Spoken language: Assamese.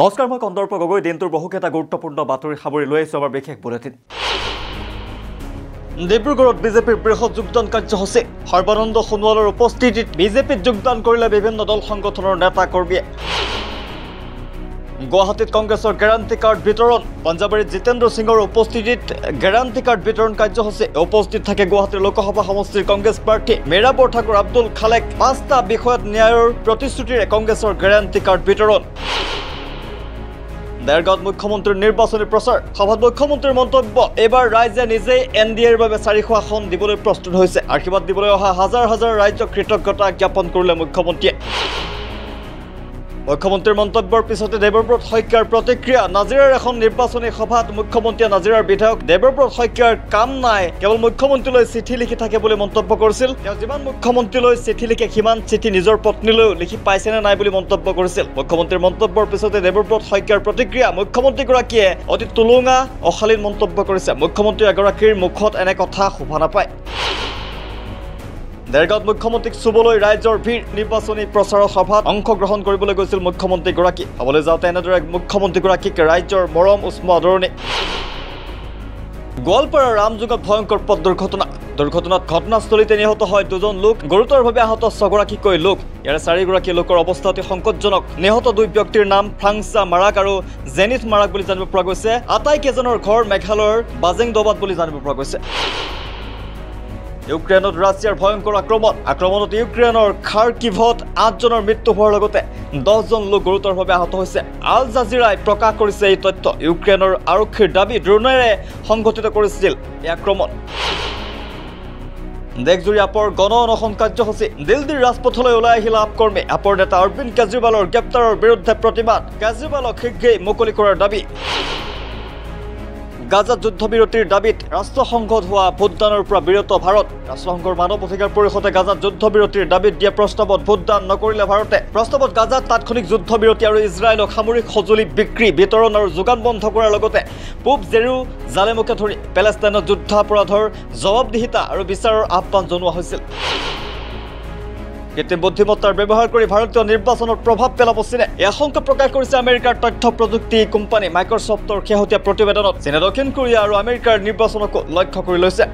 নমস্কাৰ মই কন্দৰ্প গগৈ। দিনটোৰ বহুকেইটা গুৰুত্বপূৰ্ণ বাতৰি সামৰি লৈ আহিছোঁ আমাৰ বিশেষ বুলেটিন। ডিব্ৰুগড়ত বিজেপিৰ বৃহৎ যোগদান কাৰ্যসূচী। সৰ্বানন্দ সোণোৱালৰ উপস্থিতিত বিজেপিত যোগদান কৰিলে বিভিন্ন দল সংগঠনৰ নেতা কৰ্মীয়ে। গুৱাহাটীত কংগ্ৰেছৰ গেৰাণ্টি কাৰ্ড বিতৰণ। পঞ্জাৱাৰীত জিতেন্দ্ৰ সিঙৰ উপস্থিতিত গেৰাণ্টি কাৰ্ড বিতৰণ কাৰ্যসূচী। উপস্থিত থাকে গুৱাহাটীৰ লোকসভা সমষ্টিৰ কংগ্ৰেছ প্ৰাৰ্থী মীৰা বৰঠাকুৰ আব্দুল খালেক। পাঁচটা বিষয়ত ন্যায়ৰ প্ৰতিশ্ৰুতিৰে কংগ্ৰেছৰ গেৰাণ্টি কাৰ্ড বিতৰণ। দেৰগাঁৱত মুখ্যমন্ত্ৰীৰ নিৰ্বাচনী প্ৰচাৰ সভাত মুখ্যমন্ত্ৰীৰ মন্তব্য এইবাৰ ৰাইজে নিজেই এন ডি এৰ বাবে চাৰিশ আসন দিবলৈ প্ৰস্তুত হৈছে। আশীৰ্বাদ দিবলৈ অহা হাজাৰ হাজাৰ ৰাইজক কৃতজ্ঞতা জ্ঞাপন কৰিলে মুখ্যমন্ত্ৰীয়ে। মুখ্যমন্ত্ৰীৰ মন্তব্যৰ পিছতে দেৱব্ৰত শইকীয়াৰ প্ৰতিক্ৰিয়া। নাজিৰাৰ এখন নিৰ্বাচনী সভাত মুখ্যমন্ত্ৰীয়ে নাজিৰাৰ বিধায়ক দেৱব্ৰত শইকীয়াৰ কাম নাই কেৱল মুখ্যমন্ত্ৰীলৈ চিঠি লিখি থাকে বুলি মন্তব্য কৰিছিল। তেওঁ যিমান মুখ্যমন্ত্ৰীলৈ চিঠি লিখে সিমান চিঠি নিজৰ পত্নীলৈও লিখি পাইছেনে নাই বুলি মন্তব্য কৰিছিল। মুখ্যমন্ত্ৰীৰ মন্তব্যৰ পিছতে দেৱব্ৰত শইকীয়াৰ প্ৰতিক্ৰিয়া মুখ্যমন্ত্ৰীগৰাকীয়ে অতি তুলুঙা অশালীন মন্তব্য কৰিছে। মুখ্যমন্ত্ৰী এগৰাকীৰ মুখত এনে কথা শোভা নাপায়। দেৰগাঁৱত মুখ্যমন্ত্ৰীক চুবলৈ ৰাইজৰ ভিৰ নিৰ্বাচনী প্ৰচাৰৰ সভাত অংশগ্ৰহণ কৰিবলৈ গৈছিল মুখ্যমন্ত্ৰীগৰাকী। চাবলৈ যাওঁতে এনেদৰে মুখ্যমন্ত্ৰীগৰাকীক ৰাইজৰ মৰম উষ্ম আদৰণি। গোৱালপাৰাৰ ৰামযুগত ভয়ংকৰ পথ দুৰ্ঘটনা। দুৰ্ঘটনাত ঘটনাস্থলীতে নিহত হয় দুজন লোক গুৰুতৰভাৱে আহত ছগৰাকীকৈ লোক। ইয়াৰে চাৰিগৰাকী লোকৰ অৱস্থা অতি সংকটজনক। নিহত দুই ব্যক্তিৰ নাম ফ্ৰাংচা মাৰাক আৰু জেনিথ মাৰাক বুলি জানিব পৰা গৈছে। আটাইকেইজনৰ ঘৰ মেঘালয়ৰ বাজেং দবাত বুলি জানিব পৰা গৈছে। ইউক্ৰেইনত ৰাছিয়াৰ ভয়ংকৰ আক্ৰমণ। আক্ৰমণত ইউক্ৰেইনৰ খাৰ্কিভত আঠজনৰ মৃত্যু হোৱাৰ লগতে দহজন লোক গুৰুতৰভাৱে আহত হৈছে। আল জাজিৰাই প্ৰকাশ কৰিছে এই তথ্য। ইউক্ৰেইনৰ আৰক্ষীৰ দাবী ড্ৰোনেৰে সংঘটিত কৰিছিল এই আক্ৰমণ। দেশজুৰি আপৰ গণ অনশন কাৰ্যসূচী দিল্লীৰ ৰাজপথলৈ ওলাই আহিল আপ কৰ্মী। আপৰ নেতা অৰবিন্দ কেজৰিৱালৰ গ্ৰেপ্তাৰৰ বিৰুদ্ধে প্ৰতিবাদ। কেজৰিৱালক শীঘ্ৰেই মুকলি কৰাৰ দাবী। গাজাত যুদ্ধবিৰতিৰ দাবীত ৰাষ্ট্ৰসংঘত হোৱা ভোটদানৰ পৰা বিৰত ভাৰত। ৰাষ্ট্ৰসংঘৰ মানৱ অধিকাৰ পৰিষদে গাজাত যুদ্ধবিৰতিৰ দাবীত দিয়া প্ৰস্তাৱত ভোটদান নকৰিলে ভাৰতে। প্ৰস্তাৱত গাজাত তাৎক্ষণিক যুদ্ধবিৰতি আৰু ইজৰাইলক সামৰিক সঁজুলি বিক্ৰী বিতৰণ আৰু যোগান বন্ধ লগতে পূব জেৰু জালেমুকে ধৰি পেলেষ্টাইনত যুদ্ধাপৰাধৰ জবাবদিহিতা আৰু বিচাৰৰ আহ্বান জনোৱা হৈছিল। কৃত্ৰিম বুদ্ধিমত্তাৰ ব্যৱহাৰ কৰি ভাৰতীয় নিৰ্বাচনত প্ৰভাৱ পেলাব চীনে। এই আশংকা প্ৰকাশ কৰিছে আমেৰিকাৰ তথ্য প্ৰযুক্তি কোম্পানী মাইক্ৰছফ্টৰ শেহতীয়া প্ৰতিবেদনত। চীনে দক্ষিণ কোৰিয়া আৰু আমেৰিকাৰ নিৰ্বাচনকো লক্ষ্য কৰি লৈছে।